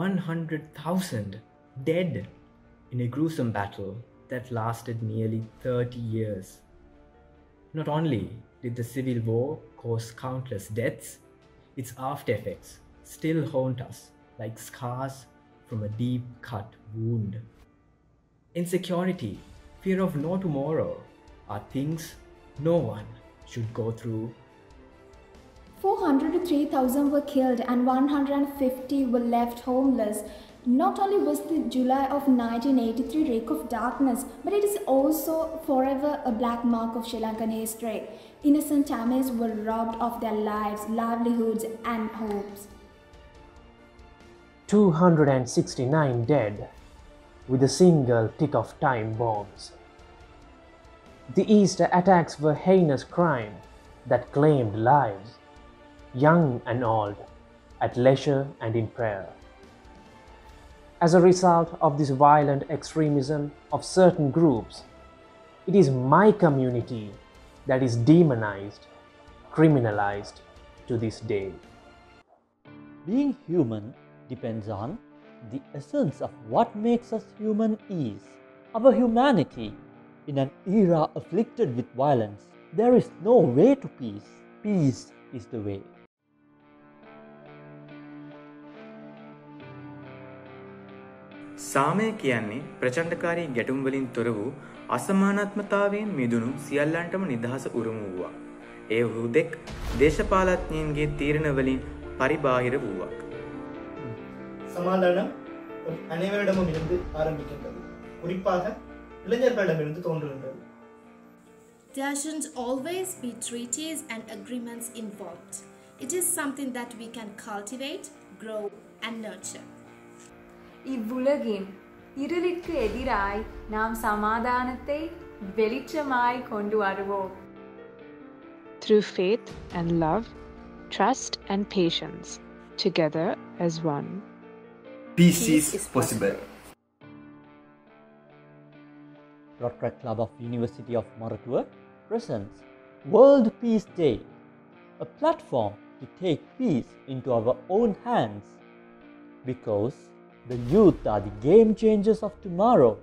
100,000 dead in a gruesome battle that lasted nearly 30 years. Not only did the civil war cause countless deaths, its after effects still haunt us like scars from a deep cut wound. Insecurity, fear of no tomorrow are things no one should go through 400 to 3000 were killed and 150 were left homeless. Not only was the July of 1983 wreak of darkness, but it is also forever a black mark of Sri Lankan history. Innocent Tamils were robbed of their lives, livelihoods, and hopes. 269 dead with a single tick of time bombs. The Easter attacks were heinous crime that claimed lives young and old, at leisure and in prayer. As a result of this violent extremism of certain groups, it is my community that is demonized, criminalized to this day. Being human depends on the essence of what makes us human is our humanity. In an era afflicted with violence, there is no way to peace. Peace is the way. සාමය කියන්නේ ප්‍රචණ්ඩකාරී ගැටුම්වලින් තොර වූ අසමානත්මතාවයෙන් මිදුණු සියල්ලන්ටම නිදහස උරුම වූවක්. එය හුදෙක් දේශපාලඥයන්ගේ තීරණවලින් පරිබාහිර වූවක්. சமாதானம் அனைவரிடமும் இருந்து ஆரம்பிக்கின்றது குறிப்பாக இளைஞர்களிடமிருந்து தோன்றுகின்றது There shouldn't always be treaties and agreements involved. It is something that we can cultivate, grow, and nurture. இவ்வுலகின் இருளிற்கு எதிராய் நாம் சமாதானத்தை வெளிச்சமாய் கொண்டு வருவோம் Through faith and love, trust and patience, together as one. Peace, Peace is possible. Rotary Club of University of Moratuwa presents World Peace Day, a platform to take peace into our own hands because the youth are the game changers of tomorrow.